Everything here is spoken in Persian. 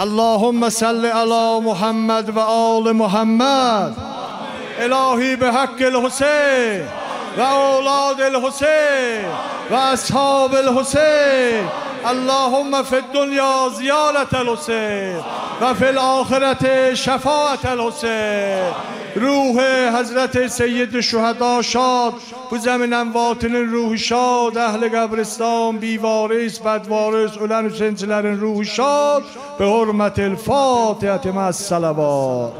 اللهم صل على محمد وآل محمد إلهي بحق الحسين و اولاد الحسین و اصحاب الحسین. اللهم فی الدنیا زیارت الحسین و فی الاخرت شفاعت الحسین. روح حضرت سید شهدا شاد bu zemin envatının ruhu şad, ehli qəbristan, bivaris, bədvaris, ölən Hüseynçilərin ruhu şad, به حرمت الفاتحة مع الصلوات.